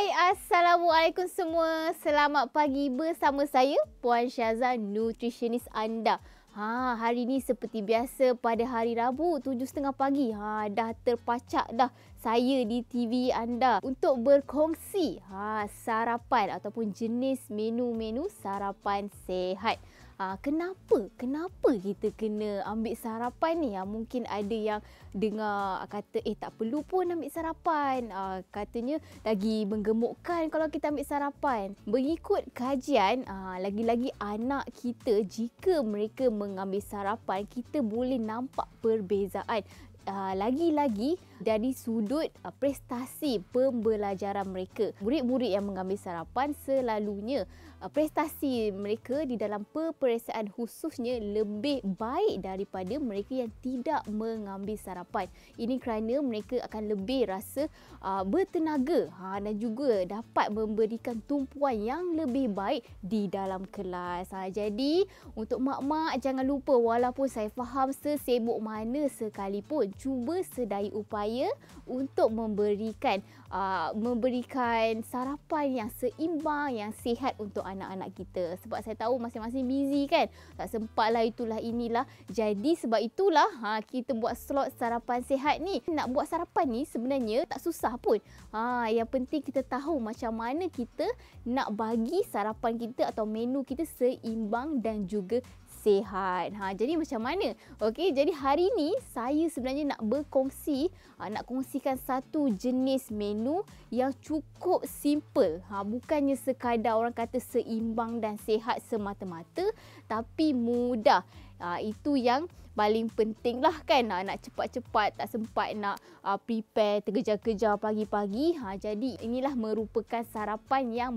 Hai, Assalamualaikum semua. Selamat pagi bersama saya, Puan Syaza, nutritionist anda. Ha, hari ni seperti biasa pada hari Rabu 7.30 pagi. Ha, dah terpacak dah saya di TV anda untuk berkongsi ha, sarapan ataupun jenis menu-menu sarapan sehat. Ha, kenapa? Kenapa kita kena ambil sarapan ni? Ha, mungkin ada yang dengar kata eh tak perlu pun ambil sarapan. Ha, katanya lagi menggemukkan kalau kita ambil sarapan. Mengikut kajian, ha, lagi-lagi anak kita jika mereka mengambil sarapan, kita boleh nampak perbezaan uh, lagi-lagi dari sudut uh, prestasi pembelajaran mereka. Murid-murid yang mengambil sarapan selalunya uh, prestasi mereka di dalam peperiksaan khususnya lebih baik daripada mereka yang tidak mengambil sarapan. Ini kerana mereka akan lebih rasa uh, bertenaga ha, dan juga dapat memberikan tumpuan yang lebih baik di dalam kelas. Ha, jadi untuk mak-mak jangan lupa walaupun saya faham sesibuk mana sekalipun cuba sedaya upaya untuk memberikan uh, memberikan sarapan yang seimbang yang sihat untuk anak-anak kita. Sebab saya tahu masing-masing busy kan? Tak sempatlah itulah inilah. Jadi sebab itulah ha kita buat slot sarapan sihat ni. Nak buat sarapan ni sebenarnya tak susah pun. Ha yang penting kita tahu macam mana kita nak bagi sarapan kita atau menu kita seimbang dan juga sihat. Ha, jadi macam mana? Okey, jadi hari ini saya sebenarnya nak berkongsi, ha, nak kongsikan satu jenis menu yang cukup simple. Ha, bukannya sekadar orang kata seimbang dan sihat semata-mata, tapi mudah. Ha, itu yang paling penting lah kan ha, nak cepat-cepat tak sempat nak uh, prepare terkejar-kejar pagi-pagi ha, jadi inilah merupakan sarapan yang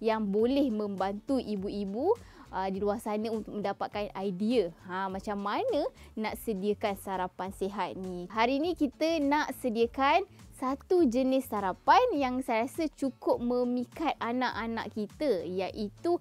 yang boleh membantu ibu-ibu uh, di luar sana untuk mendapatkan idea ha, macam mana nak sediakan sarapan sihat ni. Hari ni kita nak sediakan satu jenis sarapan yang saya rasa cukup memikat anak-anak kita iaitu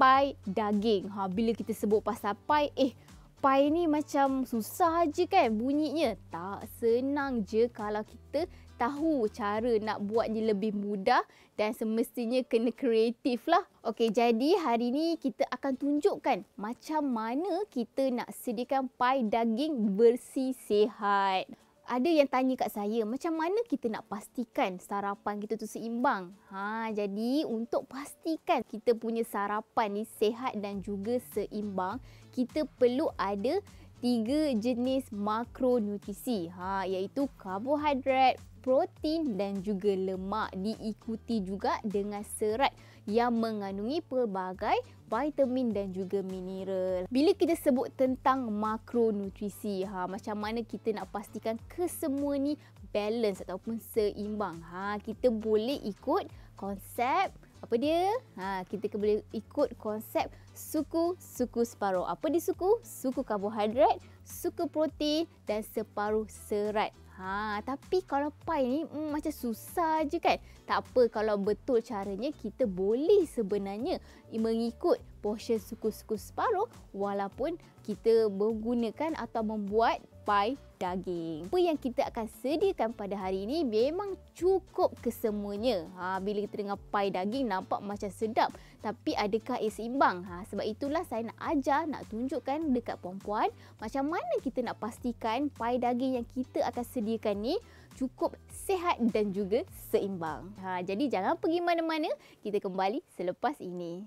pai daging. Ha, bila kita sebut pasal pai, eh pai ni macam susah je kan bunyinya. Tak senang je kalau kita tahu cara nak buatnya lebih mudah dan semestinya kena kreatif lah. Okey, jadi hari ni kita akan tunjukkan macam mana kita nak sediakan pai daging bersih sihat. Ada yang tanya kat saya, macam mana kita nak pastikan sarapan kita tu seimbang? Ha, jadi untuk pastikan kita punya sarapan ni sihat dan juga seimbang, kita perlu ada tiga jenis makronutrisi ha iaitu karbohidrat, protein dan juga lemak diikuti juga dengan serat yang mengandungi pelbagai vitamin dan juga mineral. Bila kita sebut tentang makronutrisi, ha macam mana kita nak pastikan kesemua ni balance ataupun seimbang. Ha kita boleh ikut konsep apa dia? Ha kita boleh ikut konsep suku-suku separuh. Apa di suku? Suku karbohidrat, suku protein dan separuh serat. Ha, tapi kalau pai ni hmm, macam susah je kan? Tak apa kalau betul caranya kita boleh sebenarnya mengikut portion suku-suku separuh walaupun kita menggunakan atau membuat pai daging. Apa yang kita akan sediakan pada hari ini memang cukup kesemuanya. Ha, bila kita dengar pai daging nampak macam sedap. Tapi adakah ia seimbang? Ha, sebab itulah saya nak ajar, nak tunjukkan dekat puan-puan macam mana kita nak pastikan pai daging yang kita akan sediakan ni cukup sihat dan juga seimbang. Ha, jadi jangan pergi mana-mana, kita kembali selepas ini.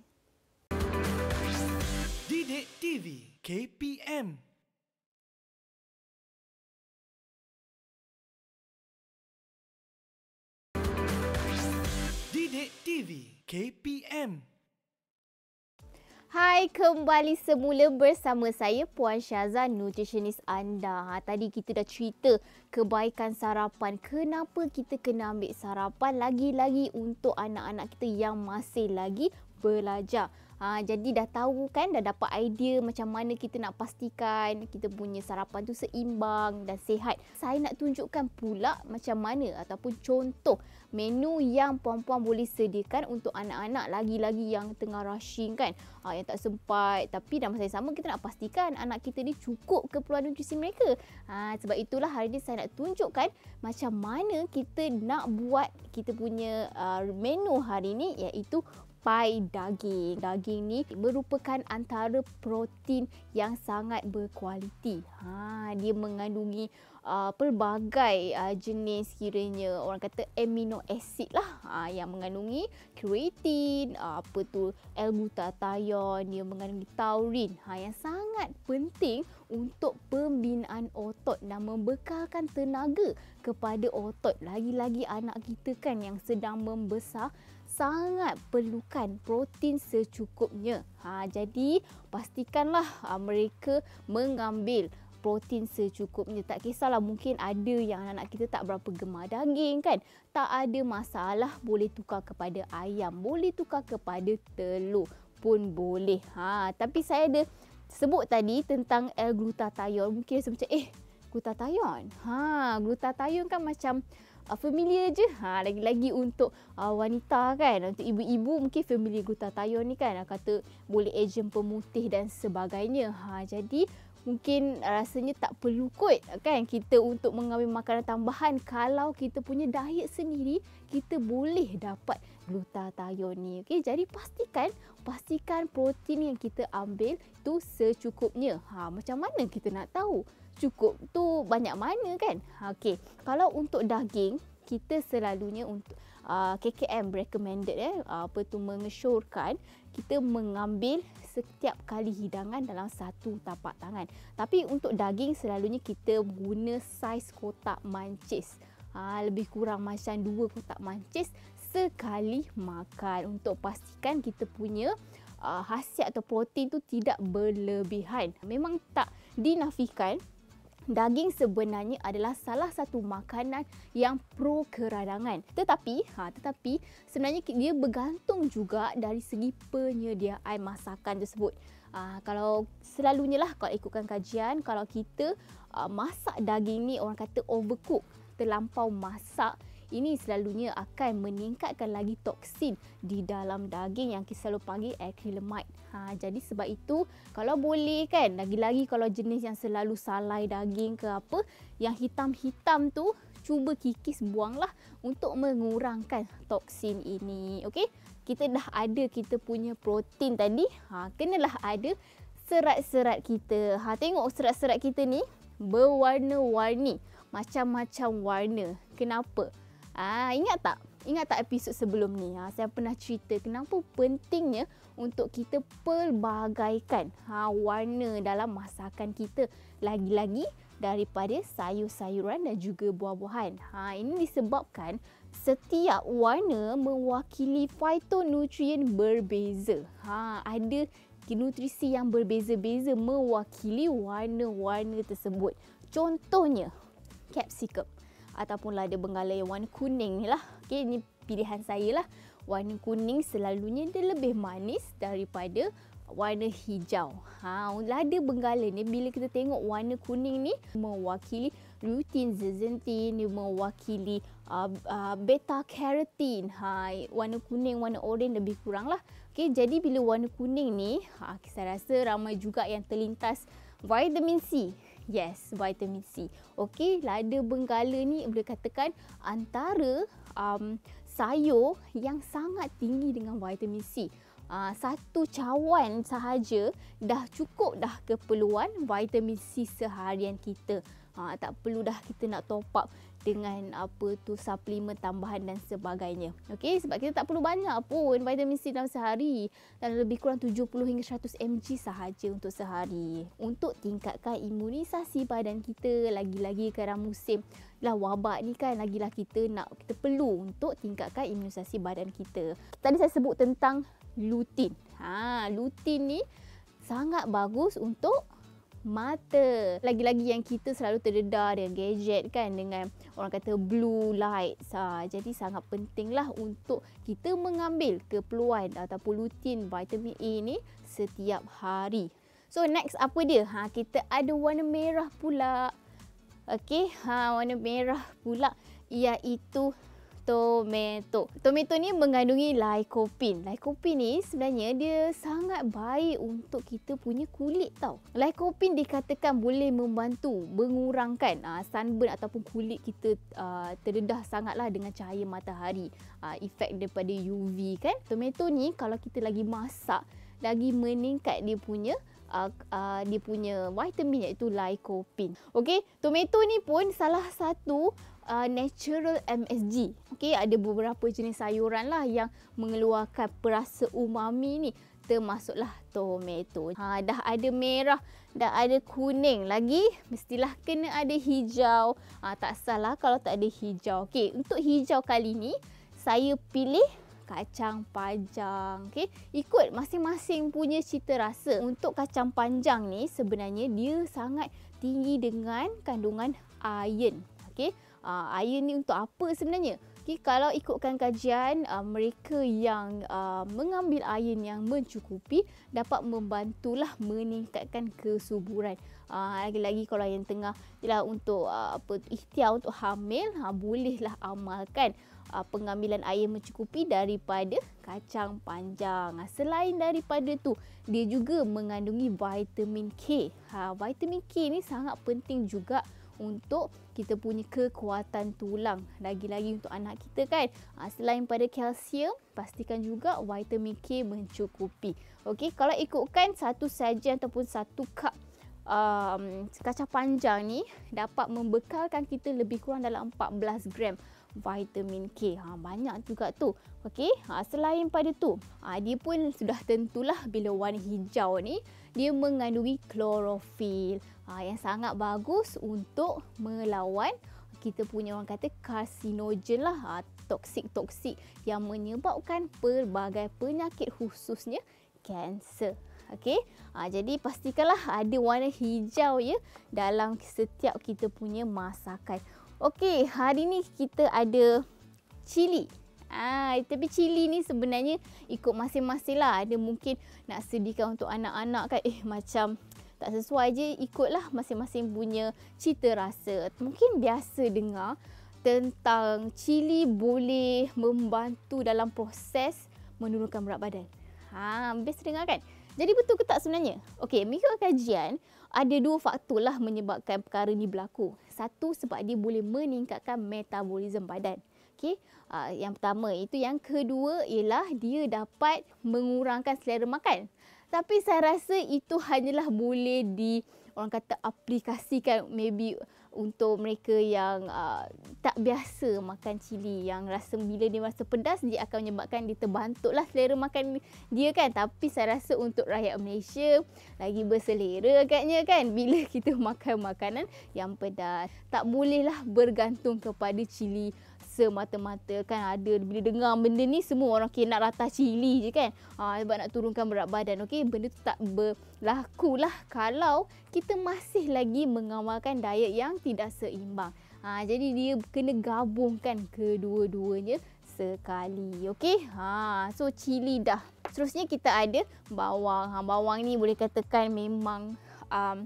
Didik TV KPM Didik TV KPM Hai, kembali semula bersama saya Puan Syaza, nutritionist anda. Ha, tadi kita dah cerita kebaikan sarapan. Kenapa kita kena ambil sarapan lagi-lagi untuk anak-anak kita yang masih lagi belajar. Ha, jadi dah tahu kan, dah dapat idea macam mana kita nak pastikan kita punya sarapan tu seimbang dan sihat. Saya nak tunjukkan pula macam mana ataupun contoh menu yang puan-puan boleh sediakan untuk anak-anak lagi-lagi yang tengah rushing kan. Ha, yang tak sempat tapi dalam masa yang sama kita nak pastikan anak kita ni cukup keperluan nutrisi mereka. Ha, sebab itulah hari ni saya nak tunjukkan macam mana kita nak buat kita punya uh, menu hari ni iaitu pai daging. Daging ni merupakan antara protein yang sangat berkualiti. Ha, dia mengandungi uh, pelbagai uh, jenis kiranya orang kata amino acid lah uh, yang mengandungi creatine, uh, apa tu L-glutathione, dia mengandungi taurin ha, yang sangat penting untuk pembinaan otot dan membekalkan tenaga kepada otot. Lagi-lagi anak kita kan yang sedang membesar sangat perlukan protein secukupnya. Ha, jadi pastikanlah ha, mereka mengambil protein secukupnya. Tak kisahlah mungkin ada yang anak kita tak berapa gemar daging kan. Tak ada masalah boleh tukar kepada ayam. Boleh tukar kepada telur pun boleh. Ha, tapi saya ada sebut tadi tentang L-glutathione. Mungkin saya macam eh glutathione. Ha, glutathione kan macam uh, familiar je. Ha, lagi-lagi untuk uh, wanita kan. Untuk ibu-ibu mungkin familiar glutathione ni kan. Kata boleh ejen pemutih dan sebagainya. Ha, jadi mungkin rasanya tak perlu kot kan kita untuk mengambil makanan tambahan kalau kita punya diet sendiri kita boleh dapat glutathione ni okey jadi pastikan pastikan protein yang kita ambil tu secukupnya ha macam mana kita nak tahu cukup tu banyak mana kan okey kalau untuk daging kita selalunya untuk uh, KKM recommended eh apa tu mengesyorkan kita mengambil setiap kali hidangan dalam satu tapak tangan. Tapi untuk daging selalunya kita guna saiz kotak mancis. Ha, lebih kurang macam dua kotak mancis sekali makan untuk pastikan kita punya uh, hasiat atau protein tu tidak berlebihan. Memang tak dinafikan daging sebenarnya adalah salah satu makanan yang pro keradangan. Tetapi, ha, tetapi sebenarnya dia bergantung juga dari segi penyediaan masakan tersebut. Ha, kalau selalunya lah kalau ikutkan kajian, kalau kita uh, masak daging ni orang kata overcook, terlampau masak, ini selalunya akan meningkatkan lagi toksin di dalam daging yang kita selalu panggil acrylamide. Ha, jadi sebab itu kalau boleh kan lagi-lagi kalau jenis yang selalu salai daging ke apa yang hitam-hitam tu cuba kikis buanglah untuk mengurangkan toksin ini. Okey? Kita dah ada kita punya protein tadi. Ha, kenalah ada serat-serat kita. Ha, tengok serat-serat kita ni berwarna-warni. Macam-macam warna. Kenapa? Ah, ingat tak? Ingat tak episod sebelum ni? Ha, saya pernah cerita kenapa pentingnya untuk kita pelbagaikan ha, warna dalam masakan kita. Lagi-lagi daripada sayur-sayuran dan juga buah-buahan. Ha, ini disebabkan setiap warna mewakili fitonutrien berbeza. Ha, ada nutrisi yang berbeza-beza mewakili warna-warna tersebut. Contohnya, capsicum ataupun lada benggala yang warna kuning ni lah. Okay, ini pilihan saya lah. Warna kuning selalunya dia lebih manis daripada warna hijau. Ha, lada benggala ni bila kita tengok warna kuning ni mewakili lutein, zeaxanthin, dia mewakili uh, uh, beta carotene. Ha, warna kuning, warna oranye lebih kurang lah. Okay, jadi bila warna kuning ni, ha, saya rasa ramai juga yang terlintas vitamin C. Yes, vitamin C. Okey, lada benggala ni boleh katakan antara um, sayur yang sangat tinggi dengan vitamin C. Uh, satu cawan sahaja dah cukup dah keperluan vitamin C seharian kita. Uh, tak perlu dah kita nak top up dengan apa tu suplemen tambahan dan sebagainya. Okey, sebab kita tak perlu banyak pun vitamin C dalam sehari dan lebih kurang 70 hingga 100 mg sahaja untuk sehari. Untuk tingkatkan imunisasi badan kita lagi-lagi kerana musim lah wabak ni kan lagilah kita nak kita perlu untuk tingkatkan imunisasi badan kita. Tadi saya sebut tentang lutein. Ha, lutein ni sangat bagus untuk mata. Lagi-lagi yang kita selalu terdedah dengan gadget kan dengan orang kata blue light. Ha, jadi sangat pentinglah untuk kita mengambil keperluan ataupun rutin vitamin A ni setiap hari. So next apa dia? Ha, kita ada warna merah pula. Okey, ha, warna merah pula iaitu tomato. Tomato ni mengandungi lycopene. Lycopene ni sebenarnya dia sangat baik untuk kita punya kulit tau. Lycopene dikatakan boleh membantu mengurangkan uh, sunburn ataupun kulit kita uh, terdedah sangatlah dengan cahaya matahari. Uh, efek daripada UV kan. Tomato ni kalau kita lagi masak lagi meningkat dia punya uh, uh, dia punya vitamin iaitu lycopene. Okey, tomato ni pun salah satu uh, natural MSG. Okey, ada beberapa jenis sayuran lah yang mengeluarkan perasa umami ni termasuklah tomato. Ha, dah ada merah, dah ada kuning lagi, mestilah kena ada hijau. Ha, tak salah kalau tak ada hijau. Okey, untuk hijau kali ni saya pilih kacang panjang. Okey, ikut masing-masing punya cita rasa. Untuk kacang panjang ni sebenarnya dia sangat tinggi dengan kandungan iron. Okey, uh, iron ni untuk apa sebenarnya? Okay, kalau ikutkan kajian, uh, mereka yang uh, mengambil iron yang mencukupi dapat membantulah meningkatkan kesuburan. Uh, lagi-lagi kalau yang tengah ialah untuk uh, apa ikhtiar untuk hamil, uh, bolehlah amalkan uh, pengambilan air mencukupi daripada kacang panjang. Selain daripada tu, dia juga mengandungi vitamin K. Ha, vitamin K ni sangat penting juga untuk kita punya kekuatan tulang. Lagi-lagi untuk anak kita kan. Ha, selain pada kalsium, pastikan juga vitamin K mencukupi. Okey, kalau ikutkan satu sajian ataupun satu cup um, kacang panjang ni dapat membekalkan kita lebih kurang dalam 14 gram vitamin K. Ha, banyak juga tu. Okey, ha, selain pada tu, ha, dia pun sudah tentulah bila warna hijau ni, dia mengandungi klorofil ha, yang sangat bagus untuk melawan kita punya orang kata karsinogen lah, ha, toksik-toksik yang menyebabkan pelbagai penyakit khususnya kanser. Okey. Ha, jadi pastikanlah ada warna hijau ya dalam setiap kita punya masakan. Okey, hari ni kita ada cili. Ah, tapi cili ni sebenarnya ikut masing-masing lah. Ada mungkin nak sediakan untuk anak-anak kan. Eh, macam tak sesuai je. Ikutlah masing-masing punya cita rasa. Mungkin biasa dengar tentang cili boleh membantu dalam proses menurunkan berat badan. Ha, biasa dengar kan? Jadi betul ke tak sebenarnya? Okey, mengikut kajian, ada dua faktor lah menyebabkan perkara ni berlaku. Satu sebab dia boleh meningkatkan metabolisme badan. Okey, uh, yang pertama itu yang kedua ialah dia dapat mengurangkan selera makan. Tapi saya rasa itu hanyalah boleh di orang kata aplikasikan maybe untuk mereka yang uh, tak biasa makan cili yang rasa bila dia rasa pedas dia akan menyebabkan dia terbantuklah selera makan dia kan. Tapi saya rasa untuk rakyat Malaysia lagi berselera agaknya kan bila kita makan makanan yang pedas. Tak bolehlah bergantung kepada cili semata-mata kan. Ada bila dengar benda ni semua orang kena nak rata cili je kan. Ha, sebab nak turunkan berat badan okey? Benda tu tak berlaku lah kalau kita masih lagi mengamalkan diet yang tidak seimbang. Ha, jadi dia kena gabungkan kedua-duanya sekali okey? Ha so cili dah. Seterusnya kita ada bawang. Ha, bawang ni boleh katakan memang um,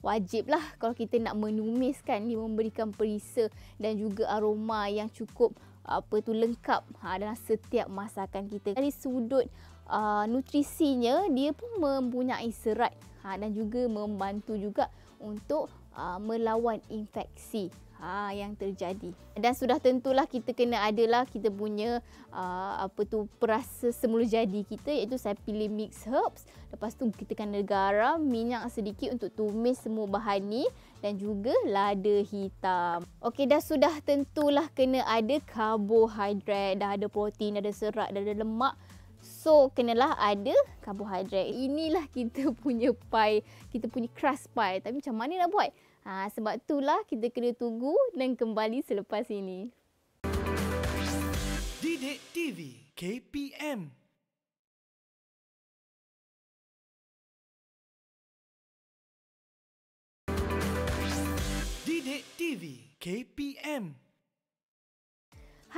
wajiblah kalau kita nak menumiskan dia memberikan perisa dan juga aroma yang cukup apa tu lengkap ha, dalam setiap masakan kita. Dari sudut uh, nutrisinya dia pun mempunyai serat ha, dan juga membantu juga untuk uh, melawan infeksi ha, yang terjadi. Dan sudah tentulah kita kena adalah kita punya uh, apa tu perasa semula jadi kita iaitu saya pilih mix herbs. Lepas tu kita kena garam, minyak sedikit untuk tumis semua bahan ni dan juga lada hitam. Okey dah sudah tentulah kena ada karbohidrat, dah ada protein, dah ada serat, dah ada lemak. So kenalah ada karbohidrat. Inilah kita punya pie, kita punya crust pie. Tapi macam mana nak buat? Ha, sebab itulah kita kena tunggu dan kembali selepas ini. Didik TV KPM Didik TV KPM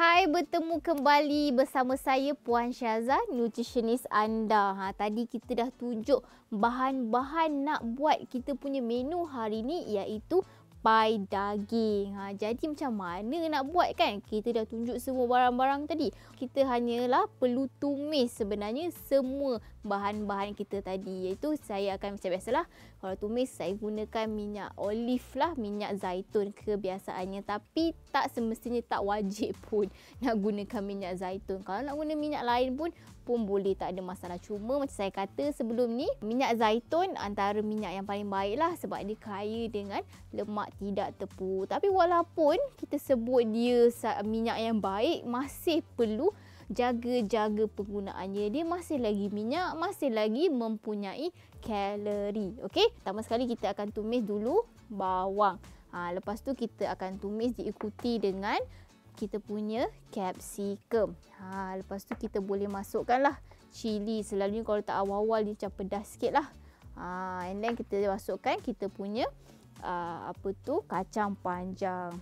Hai, bertemu kembali bersama saya Puan Syaza, nutritionist anda. Ha, tadi kita dah tunjuk bahan-bahan nak buat kita punya menu hari ni iaitu pai daging. Ha, jadi macam mana nak buat kan? Kita dah tunjuk semua barang-barang tadi. Kita hanyalah perlu tumis sebenarnya semua bahan-bahan kita tadi. Iaitu saya akan macam biasalah. Kalau tumis saya gunakan minyak olive lah. Minyak zaitun kebiasaannya. Tapi tak semestinya tak wajib pun nak gunakan minyak zaitun. Kalau nak guna minyak lain pun pun boleh tak ada masalah. Cuma macam saya kata sebelum ni, minyak zaitun antara minyak yang paling baik lah sebab dia kaya dengan lemak tidak tepu. Tapi walaupun kita sebut dia minyak yang baik, masih perlu jaga-jaga penggunaannya. Dia masih lagi minyak, masih lagi mempunyai kalori. Okey, pertama sekali kita akan tumis dulu bawang. Ha, lepas tu kita akan tumis diikuti dengan kita punya capsicum. Ha, lepas tu kita boleh masukkan lah cili. Selalunya kalau tak awal-awal dia macam pedas sikit lah. Ha, and then kita masukkan kita punya uh, apa tu kacang panjang.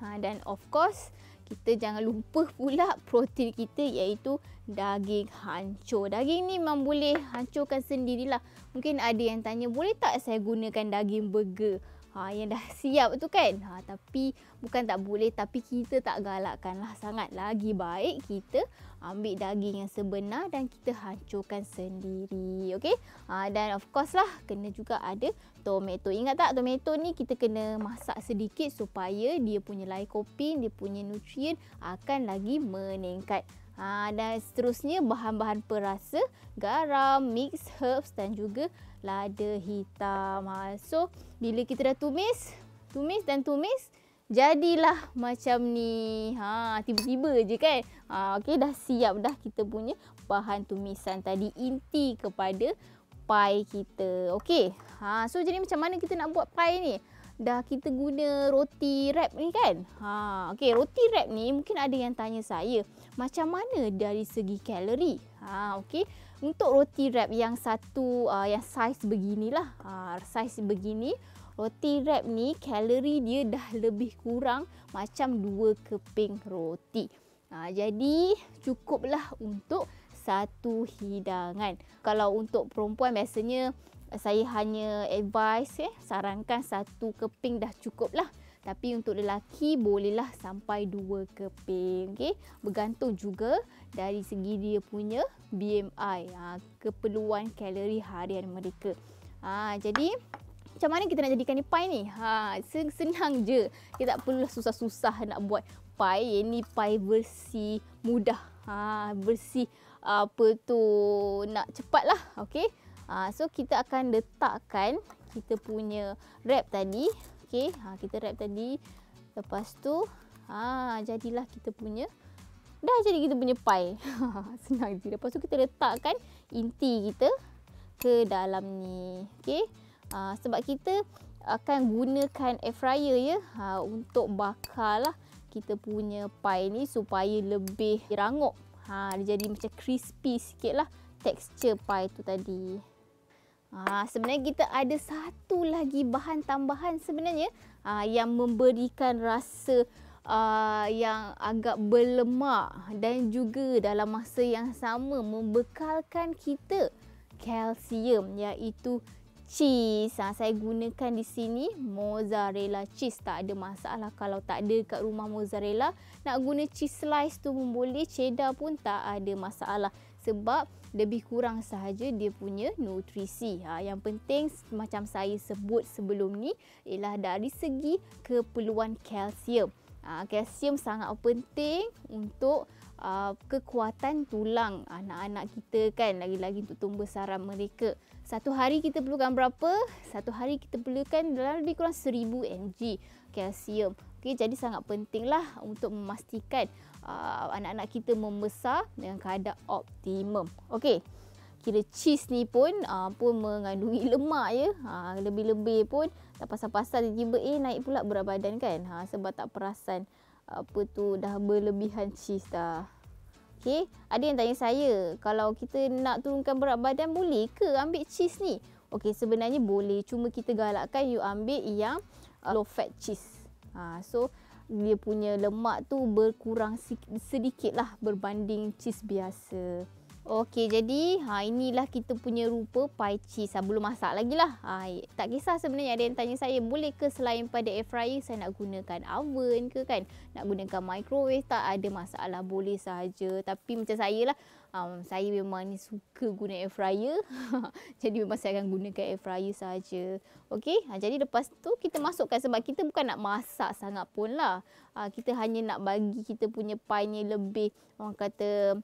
Ha, dan of course kita jangan lupa pula protein kita iaitu daging hancur. Daging ni memang boleh hancurkan sendirilah. Mungkin ada yang tanya boleh tak saya gunakan daging burger? Ha, yang dah siap tu kan. Ha, tapi bukan tak boleh tapi kita tak galakkan lah sangat. Lagi baik kita ambil daging yang sebenar dan kita hancurkan sendiri. Okay? Ha, dan of course lah kena juga ada tomato. Ingat tak tomato ni kita kena masak sedikit supaya dia punya lycopene, dia punya nutrien akan lagi meningkat. Ha, dan seterusnya bahan-bahan perasa, garam, mix herbs dan juga lada hitam. Ha, so bila kita dah tumis, tumis dan tumis, jadilah macam ni. Ha, tiba-tiba je kan. Ha, okay, dah siap dah kita punya bahan tumisan tadi. Inti kepada pai kita. Okey. Ha, so jadi macam mana kita nak buat pai ni? dah kita guna roti wrap ni kan. Ha, okey, roti wrap ni mungkin ada yang tanya saya, macam mana dari segi kalori? Ha, okey. Untuk roti wrap yang satu uh, yang saiz beginilah. Ha, saiz begini, roti wrap ni kalori dia dah lebih kurang macam dua keping roti. Ha, jadi cukuplah untuk satu hidangan. Kalau untuk perempuan biasanya saya hanya advice eh, sarankan satu keping dah cukup lah. Tapi untuk lelaki bolehlah sampai dua keping. Okay? Bergantung juga dari segi dia punya BMI. Ha, keperluan kalori harian mereka. Ha, jadi macam mana kita nak jadikan ni pie ni? Ha, senang je. Kita tak perlu susah-susah nak buat pie. Ini pie versi mudah. Ha, versi apa tu nak cepat lah. Okay? Ha, so kita akan letakkan kita punya wrap tadi. Okey, ha, kita wrap tadi. Lepas tu ha, jadilah kita punya dah jadi kita punya pie. Senang je. Lepas tu kita letakkan inti kita ke dalam ni. Okey. Ha, sebab kita akan gunakan air fryer ya ha, untuk bakar lah kita punya pie ni supaya lebih rangup. Ha, dia jadi macam crispy sikit lah tekstur pie tu tadi. Ha, sebenarnya kita ada satu lagi bahan tambahan sebenarnya ha, yang memberikan rasa uh, yang agak berlemak dan juga dalam masa yang sama membekalkan kita kalsium iaitu cheese. Ha, saya gunakan di sini mozzarella cheese. Tak ada masalah kalau tak ada kat rumah mozzarella. Nak guna cheese slice tu pun boleh. Cheddar pun tak ada masalah. Sebab lebih kurang sahaja dia punya nutrisi. Ha, yang penting macam saya sebut sebelum ni ialah dari segi keperluan kalsium. Ha, kalsium sangat penting untuk uh, kekuatan tulang anak-anak kita kan lagi-lagi untuk tumbuh saraf mereka. Satu hari kita perlukan berapa? Satu hari kita perlukan dalam lebih kurang 1000 mg kalsium. Okay, jadi sangat pentinglah untuk memastikan uh, anak-anak kita membesar dengan keadaan optimum. Okey. Kira cheese ni pun uh, pun mengandungi lemak ya. Ha, lebih-lebih pun tak pasal-pasal tiba-tiba eh naik pula berat badan kan. Ha, sebab tak perasan apa tu dah berlebihan cheese dah. Okey, ada yang tanya saya, kalau kita nak turunkan berat badan boleh ke ambil cheese ni? Okey, sebenarnya boleh. Cuma kita galakkan you ambil yang uh, low fat cheese. Ha, so dia punya lemak tu berkurang sedikit lah berbanding cheese biasa. Okey, jadi ha inilah kita punya rupa pie cheese. Ha, belum masak lagi lah. Ha, tak kisah sebenarnya ada yang tanya saya, boleh ke selain pada air fryer saya nak gunakan oven ke kan? Nak gunakan microwave tak ada masalah, boleh saja. Tapi macam saya lah, um, saya memang ni suka guna air fryer. jadi memang saya akan gunakan air fryer saja. Okey, ha, jadi lepas tu kita masukkan sebab kita bukan nak masak sangat pun lah. Ha, kita hanya nak bagi kita punya pie ni lebih orang kata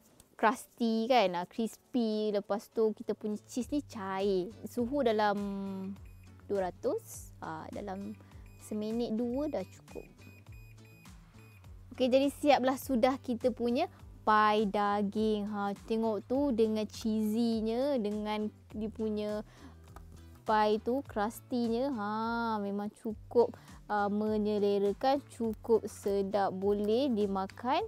crusty kan, uh, crispy. Lepas tu kita punya cheese ni cair. Suhu dalam 200, uh, ah, dalam seminit dua dah cukup. Okey, jadi siaplah sudah kita punya pie daging. Ha, tengok tu dengan cheesy-nya, dengan dia punya pie tu crusty-nya. Ha, memang cukup uh, menyelerakan, cukup sedap boleh dimakan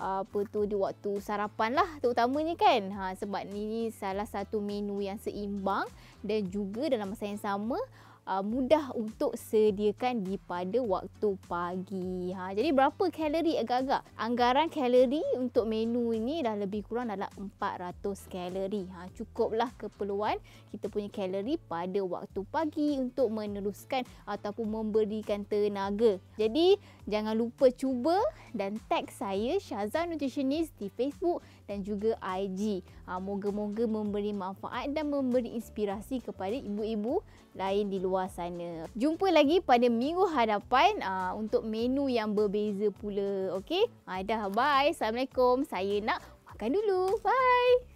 apa tu di waktu sarapan lah terutamanya kan. Ha, sebab ni salah satu menu yang seimbang dan juga dalam masa yang sama uh, mudah untuk sediakan di pada waktu pagi. Ha, jadi berapa kalori agak-agak? Anggaran kalori untuk menu ini dah lebih kurang dalam 400 kalori. Ha, cukuplah keperluan kita punya kalori pada waktu pagi untuk meneruskan ataupun memberikan tenaga. Jadi jangan lupa cuba dan tag saya Syazan Nutritionist di Facebook dan juga IG. Ha, moga-moga memberi manfaat dan memberi inspirasi kepada ibu-ibu lain di luar sana. Jumpa lagi pada minggu hadapan uh, untuk menu yang berbeza pula. Okey? Uh, dah bye. Assalamualaikum. Saya nak makan dulu. Bye.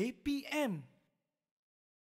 deep